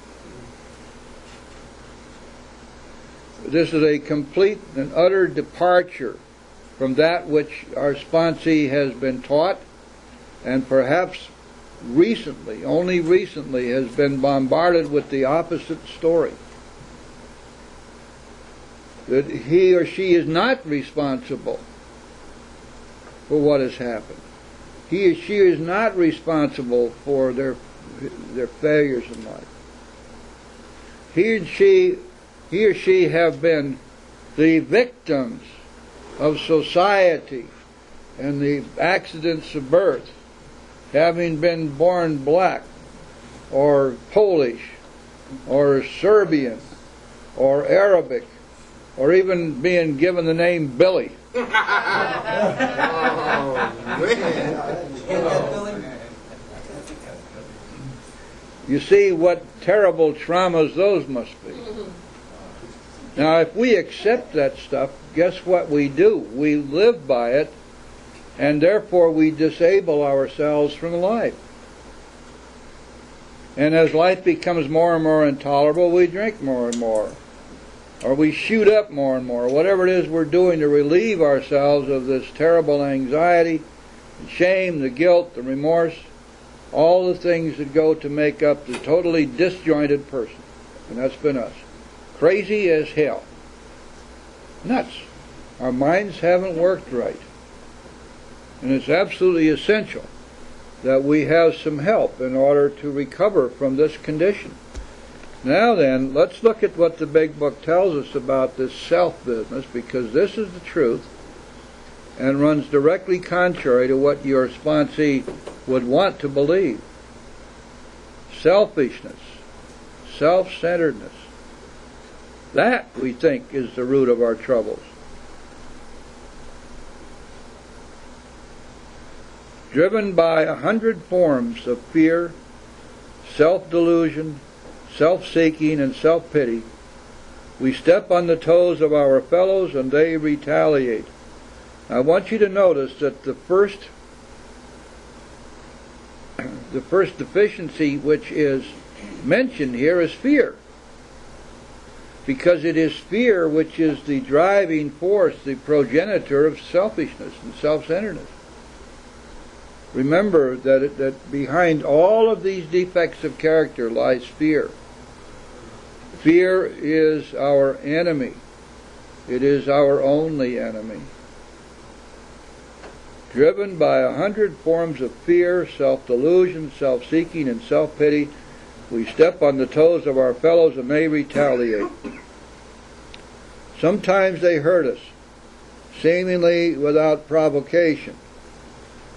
This is a complete and utter departure from that which our sponsee has been taught and perhaps recently, only recently, has been bombarded with the opposite story. That he or she is not responsible for what has happened. He or she is not responsible for their their failures in life. He and she he or she have been the victims of society and the accidents of birth having been born black or Polish or Serbian or Arabic or even being given the name Billy. oh, You see what terrible traumas those must be. Mm-hmm. Now, if we accept that stuff, guess what we do? We live by it and therefore we disable ourselves from life. And as life becomes more and more intolerable, we drink more and more. Or we shoot up more and more. Whatever it is we're doing to relieve ourselves of this terrible anxiety, the shame, the guilt, the remorse, all the things that go to make up the totally disjointed person. And that's been us. Crazy as hell. Nuts. Our minds haven't worked right. And it's absolutely essential that we have some help in order to recover from this condition. Now then, let's look at what the big book tells us about this self business because this is the truth and runs directly contrary to what your sponsee would want to believe. Selfishness, self centeredness. That, we think, is the root of our troubles. Driven by a hundred forms of fear, self delusion, self seeking, and self pity, we step on the toes of our fellows and they retaliate. I want you to notice that the first the first deficiency which is mentioned here is fear. Because it is fear which is the driving force, the progenitor of selfishness and self-centeredness. Remember that, it, that behind all of these defects of character lies fear. Fear is our enemy. It is our only enemy driven by a hundred forms of fear, self-delusion, self-seeking, and self-pity, we step on the toes of our fellows and they retaliate. Sometimes they hurt us, seemingly without provocation,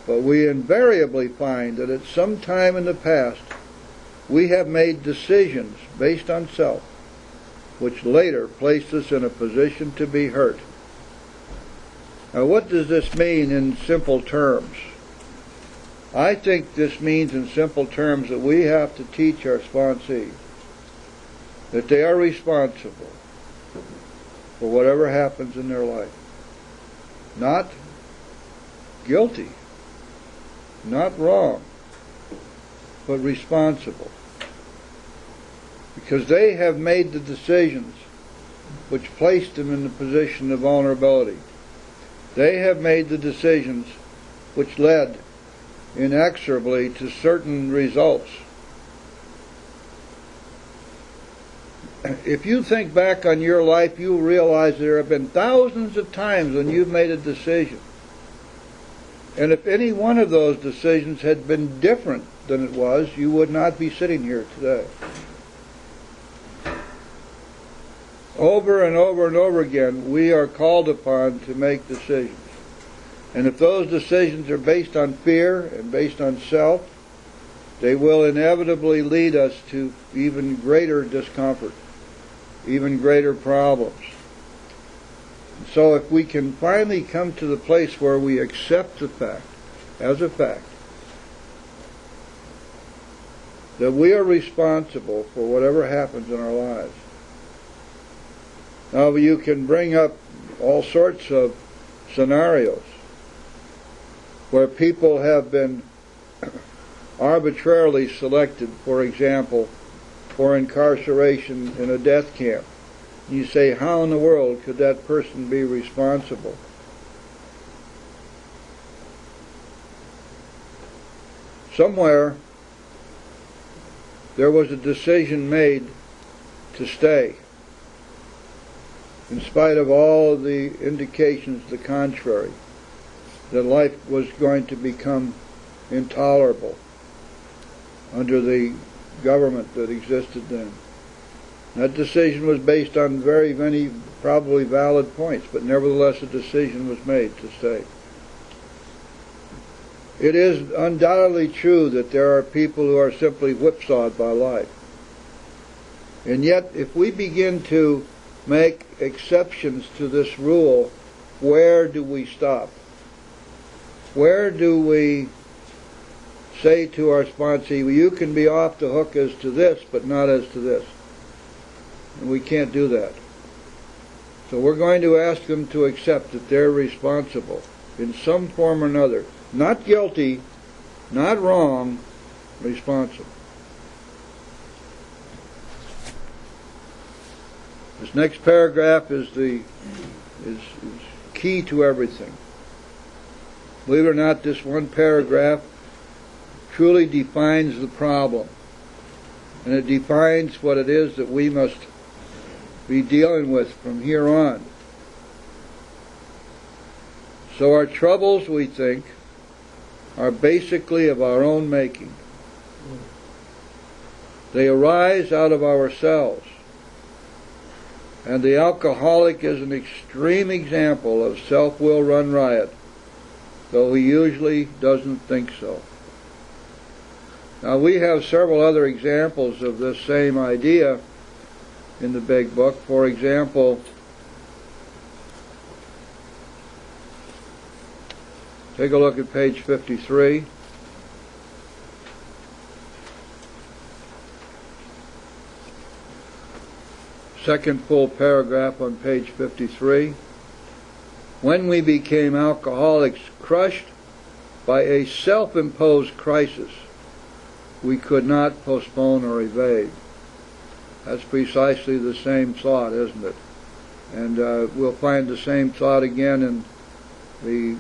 but we invariably find that at some time in the past we have made decisions based on self, which later placed us in a position to be hurt. Now, what does this mean in simple terms? I think this means in simple terms that we have to teach our sponsees that they are responsible for whatever happens in their life. Not guilty, not wrong, but responsible. Because they have made the decisions which placed them in the position of vulnerability. They have made the decisions which led inexorably to certain results. If you think back on your life, you realize there have been thousands of times when you've made a decision. And if any one of those decisions had been different than it was, you would not be sitting here today. Over and over and over again, we are called upon to make decisions. And if those decisions are based on fear and based on self, they will inevitably lead us to even greater discomfort, even greater problems. So if we can finally come to the place where we accept the fact, as a fact, that we are responsible for whatever happens in our lives, now you can bring up all sorts of scenarios where people have been arbitrarily selected, for example, for incarceration in a death camp. You say, how in the world could that person be responsible? Somewhere there was a decision made to stay in spite of all the indications to the contrary, that life was going to become intolerable under the government that existed then. That decision was based on very many probably valid points, but nevertheless a decision was made to stay. It is undoubtedly true that there are people who are simply whipsawed by life. And yet, if we begin to make exceptions to this rule, where do we stop? Where do we say to our sponsee, well, you can be off the hook as to this, but not as to this? and we can't do that. So we're going to ask them to accept that they're responsible in some form or another. Not guilty, not wrong, responsible. This next paragraph is the is, is key to everything. Believe it or not, this one paragraph truly defines the problem. And it defines what it is that we must be dealing with from here on. So our troubles, we think, are basically of our own making. They arise out of ourselves. And the alcoholic is an extreme example of self will run riot, though he usually doesn't think so. Now, we have several other examples of this same idea in the big book. For example, take a look at page 53. Second full paragraph on page 53. When we became alcoholics, crushed by a self imposed crisis, we could not postpone or evade. That's precisely the same thought, isn't it? And uh, we'll find the same thought again in the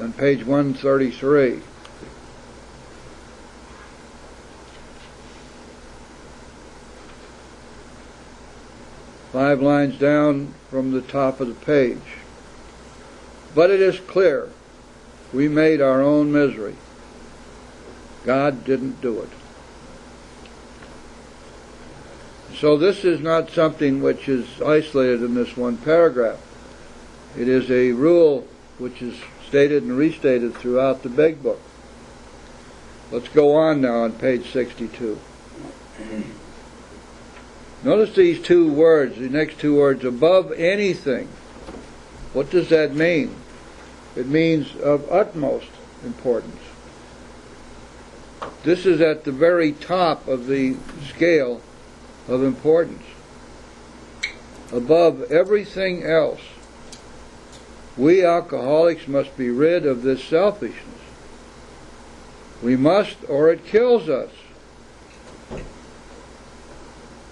on page 133. Five lines down from the top of the page. But it is clear we made our own misery. God didn't do it. So this is not something which is isolated in this one paragraph. It is a rule which is stated and restated throughout the big book. Let's go on now on page 62. Notice these two words, the next two words, above anything. What does that mean? It means of utmost importance. This is at the very top of the scale of importance. Above everything else, we alcoholics must be rid of this selfishness. We must, or it kills us.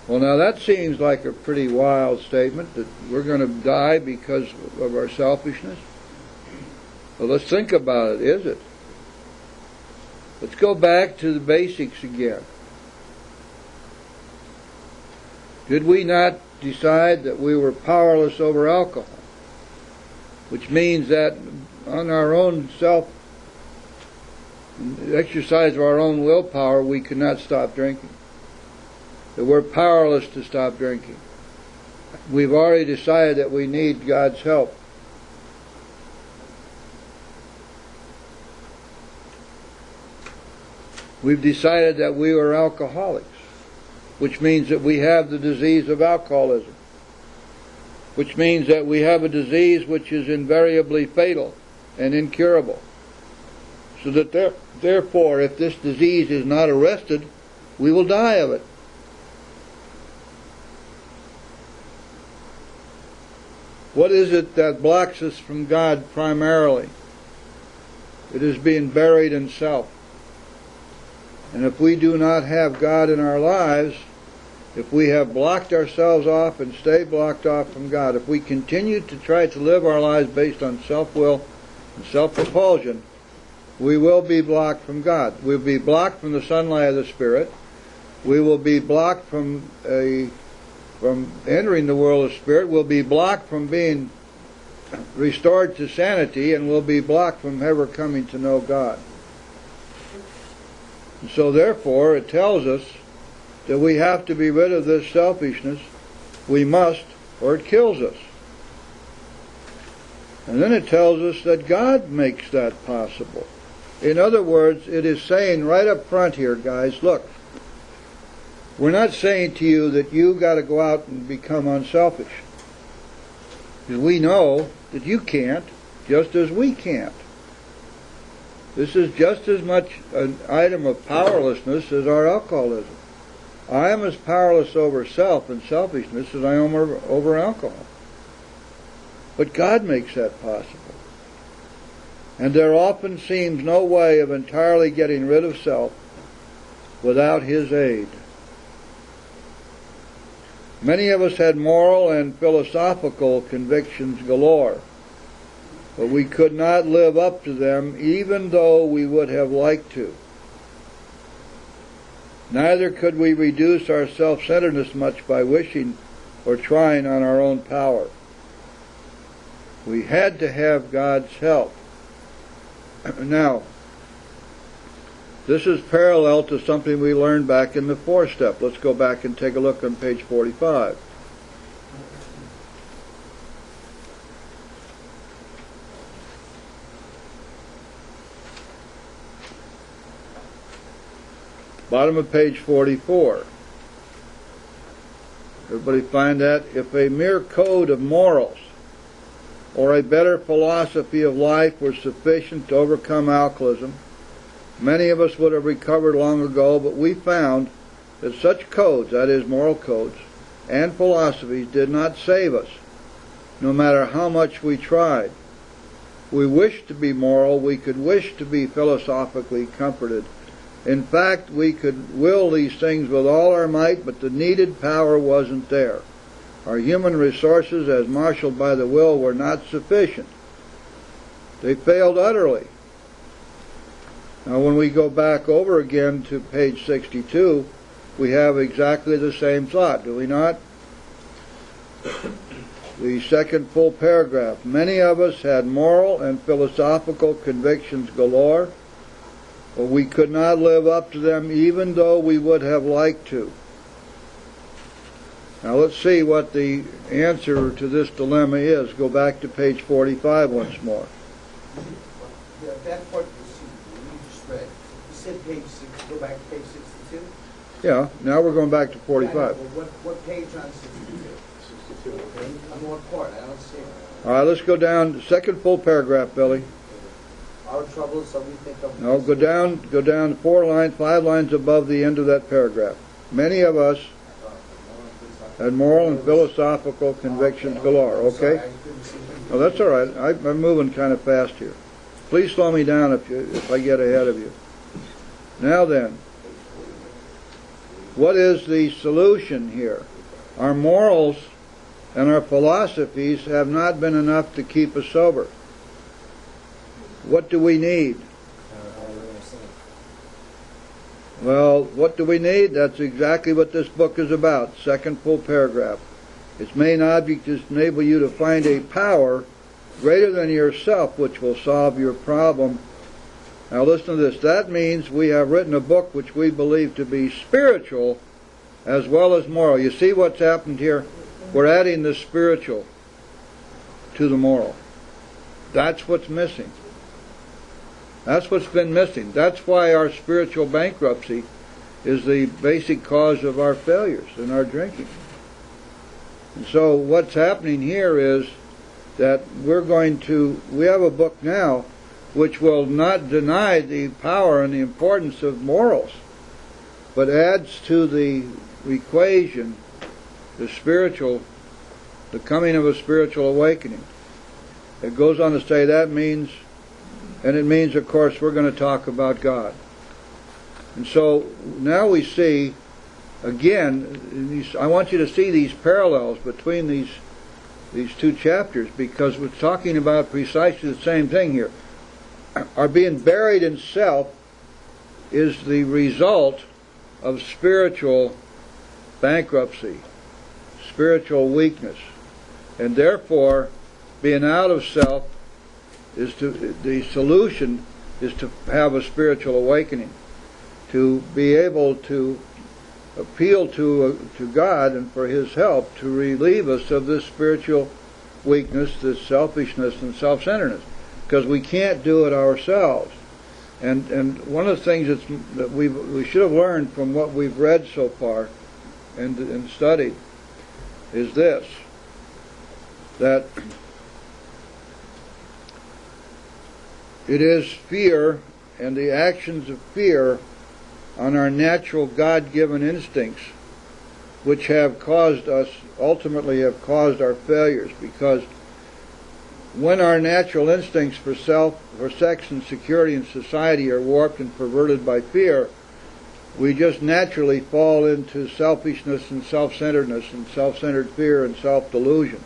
Well, now that seems like a pretty wild statement that we're going to die because of our selfishness. Well, let's think about it. Is it? Let's go back to the basics again. Did we not decide that we were powerless over alcohol? Which means that on our own self exercise of our own willpower, we could not stop drinking that we're powerless to stop drinking. We've already decided that we need God's help. We've decided that we are alcoholics, which means that we have the disease of alcoholism, which means that we have a disease which is invariably fatal and incurable. So that there, therefore, if this disease is not arrested, we will die of it. What is it that blocks us from God primarily? It is being buried in self. And if we do not have God in our lives, if we have blocked ourselves off and stay blocked off from God, if we continue to try to live our lives based on self will and self propulsion, we will be blocked from God. We'll be blocked from the sunlight of the Spirit. We will be blocked from a from entering the world of spirit We'll be blocked from being restored to sanity and we'll be blocked from ever coming to know God. And so therefore it tells us that we have to be rid of this selfishness. We must, or it kills us. And then it tells us that God makes that possible. In other words, it is saying right up front here, guys, look, we're not saying to you that you got to go out and become unselfish. Because we know that you can't, just as we can't. This is just as much an item of powerlessness as our alcoholism. I am as powerless over self and selfishness as I am over, alcohol. But God makes that possible. And there often seems no way of entirely getting rid of self without His aid. Many of us had moral and philosophical convictions galore, but we could not live up to them even though we would have liked to. Neither could we reduce our self-centeredness much by wishing or trying on our own power. We had to have God's help. now, this is parallel to something we learned back in the four step. Let's go back and take a look on page 45. Bottom of page 44. Everybody find that? If a mere code of morals or a better philosophy of life were sufficient to overcome alcoholism, many of us would have recovered long ago, but we found that such codes, that is, moral codes, and philosophies did not save us, no matter how much we tried. We wished to be moral, we could wish to be philosophically comforted. In fact, we could will these things with all our might, but the needed power wasn't there. Our human resources, as marshaled by the will, were not sufficient. They failed utterly. Now, when we go back over again to page 62, we have exactly the same thought, do we not? The second full paragraph. Many of us had moral and philosophical convictions galore, we could not live up to them even though we would have liked to. Now let's see what the answer to this dilemma is. Go back to page 45 once more. Yeah, that part you see, just read. You said page six, go back to page sixty-two? Yeah, now we're going back to 45. Well, what, what page on sixty-two? Sixty-two. Okay, on what part? I don't see it. All right, let's go down, second full paragraph, Billy. Our troubles, so we think of. No, go down, go down four lines, five lines above the end of that paragraph. Many of us had moral and philosophical convictions galore, okay? No, that's all right. I, I'm moving kind of fast here. Please slow me down if you, if I get ahead of you. Now then, what is the solution here? Our morals and our philosophies have not been enough to keep us sober. What do we need? Well, what do we need? That's exactly what this book is about. Second full paragraph. Its main object is to enable you to find a power greater than yourself which will solve your problem. Now listen to this. That means we have written a book which we believe to be spiritual as well as moral. You see what's happened here? We're adding the spiritual to the moral. That's what's missing. That's what's been missing. That's why our spiritual bankruptcy is the basic cause of our failures and our drinking. And so what's happening here is that we're going to, we have a book now which will not deny the power and the importance of morals, but adds to the equation the spiritual, the coming of a spiritual awakening. It goes on to say that means and it means, of course, we're going to talk about God. And so now we see, again, I want you to see these parallels between these these two chapters because we're talking about precisely the same thing here. Our being buried in self is the result of spiritual bankruptcy, spiritual weakness, and therefore being out of self is to the solution is to have a spiritual awakening, to be able to appeal to uh, to God and for His help to relieve us of this spiritual weakness, this selfishness and self-centeredness, because we can't do it ourselves. And and one of the things that's, that we we should have learned from what we've read so far and and studied is this that It is fear and the actions of fear on our natural God given instincts which have caused us, ultimately have caused our failures because when our natural instincts for self, for sex and security and society are warped and perverted by fear, we just naturally fall into selfishness and self-centeredness and self-centered fear and self-delusion.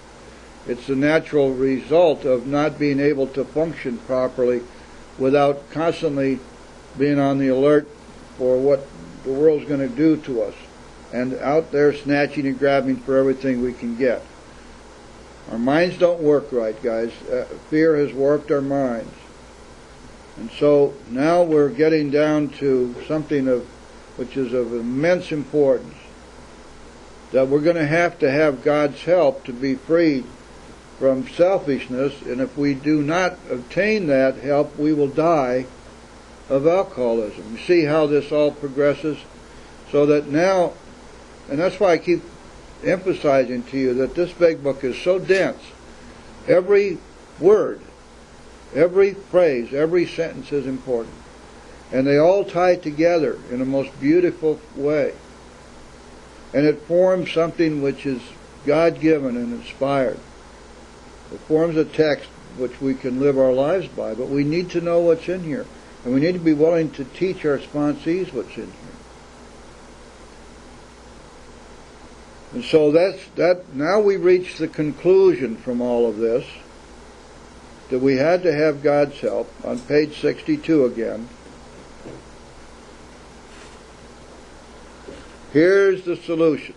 It's the natural result of not being able to function properly without constantly being on the alert for what the world's going to do to us and out there snatching and grabbing for everything we can get. Our minds don't work right, guys. Uh, fear has warped our minds. And so now we're getting down to something of which is of immense importance that we're going to have to have God's help to be freed from selfishness and if we do not obtain that help we will die of alcoholism. You see how this all progresses so that now and that's why I keep emphasizing to you that this big book is so dense. Every word, every phrase, every sentence is important. And they all tie together in a most beautiful way. And it forms something which is God given and inspired. It forms a text which we can live our lives by, but we need to know what's in here. And we need to be willing to teach our sponsees what's in here. And so that's that now we reach the conclusion from all of this that we had to have God's help on page 62 again. Here's the solution.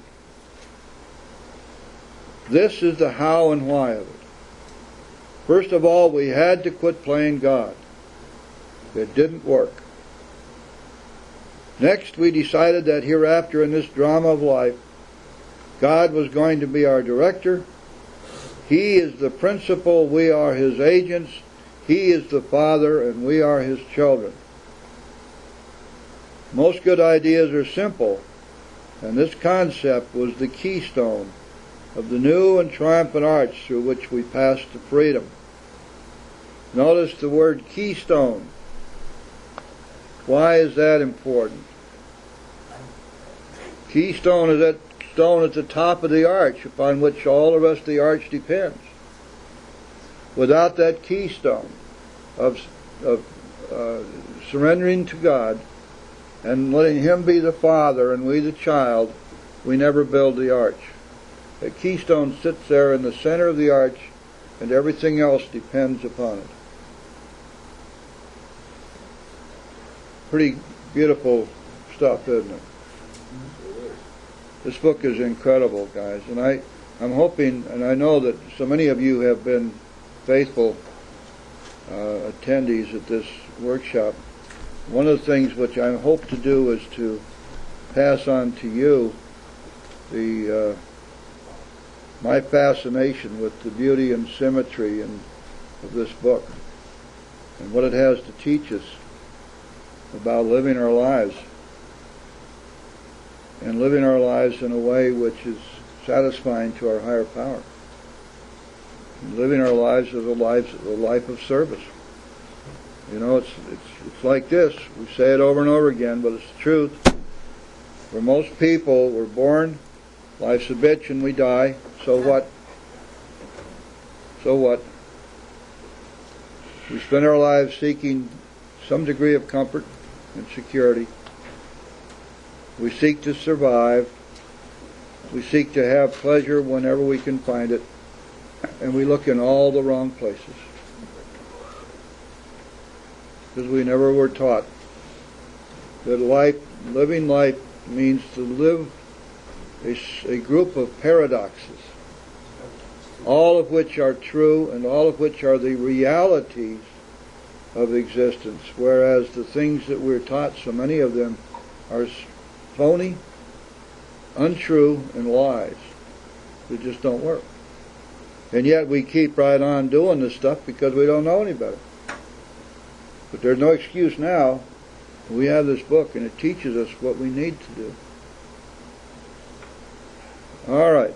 This is the how and why of it. First of all, we had to quit playing God. It didn't work. Next, we decided that hereafter in this drama of life, God was going to be our director. He is the principal, we are his agents. He is the father, and we are his children. Most good ideas are simple, and this concept was the keystone of the new and triumphant arch through which we passed to freedom. Notice the word keystone. Why is that important? Keystone is that stone at the top of the arch upon which all the rest of the arch depends. Without that keystone of, of uh, surrendering to God and letting Him be the Father and we the child, we never build the arch. The keystone sits there in the center of the arch and everything else depends upon it. Pretty beautiful stuff, isn't it? This book is incredible, guys, and I, I'm hoping, and I know that so many of you have been faithful uh, attendees at this workshop. One of the things which I hope to do is to pass on to you the uh, my fascination with the beauty and symmetry and of this book and what it has to teach us about living our lives and living our lives in a way which is satisfying to our higher power. And living our lives as a life, a life of service. You know, it's, it's, it's like this. We say it over and over again, but it's the truth. For most people, we're born, life's a bitch, and we die. So what? So what? We spend our lives seeking some degree of comfort and security. We seek to survive. We seek to have pleasure whenever we can find it. And we look in all the wrong places. Because we never were taught that life, living life means to live a, a group of paradoxes, all of which are true and all of which are the realities of existence, whereas the things that we're taught, so many of them, are phony, untrue, and lies. They just don't work. And yet we keep right on doing this stuff because we don't know any better. But there's no excuse now. We have this book and it teaches us what we need to do. All right.